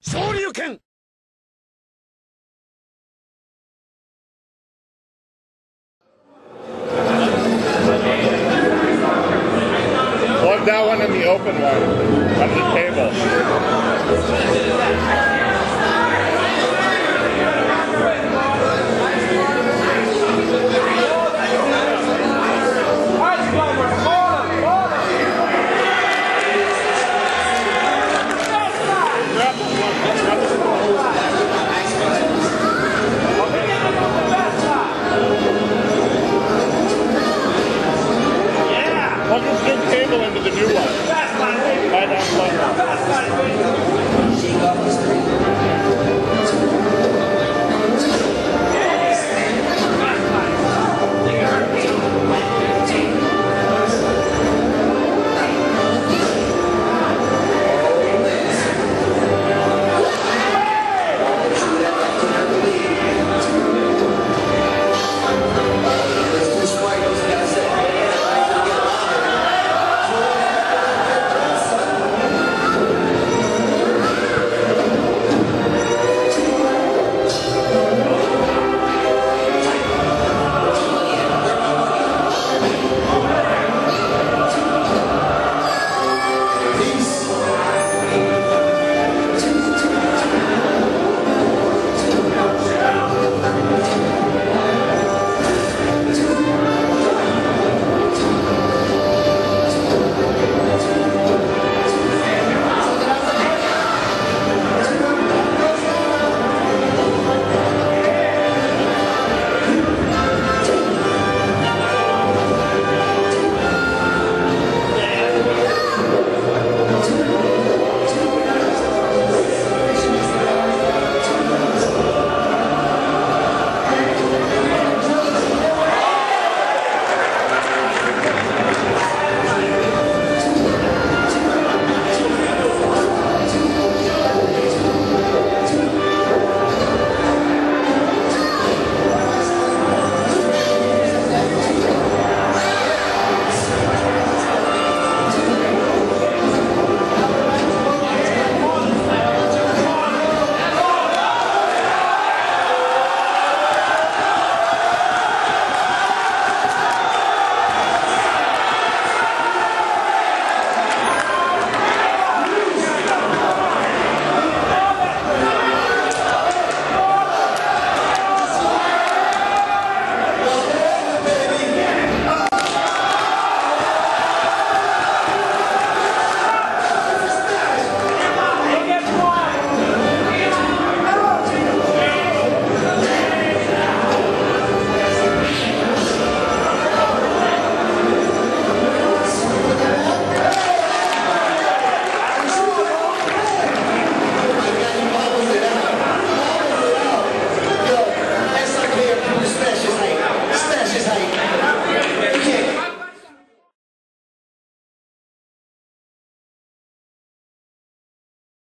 升竜拳 Plug that one in the open one under the table. you are.